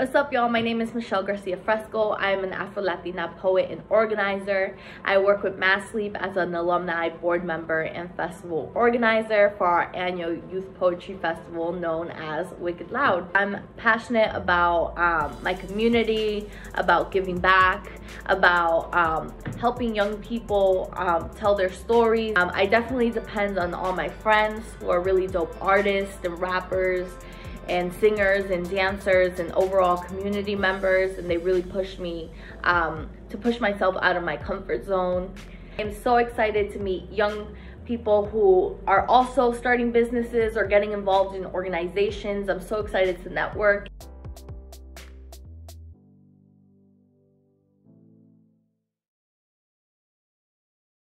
What's up, y'all? My name is Michelle Garcia Fresco. I'm an Afro Latina poet and organizer. I work with MassLeap as an alumni board member and festival organizer for our annual youth poetry festival known as Wicked Loud. I'm passionate about um, my community, about giving back, about um, helping young people um, tell their stories. Um, I definitely depend on all my friends who are really dope artists and rappers and singers and dancers and overall community members and they really pushed me um, to push myself out of my comfort zone. I'm so excited to meet young people who are also starting businesses or getting involved in organizations. I'm so excited to network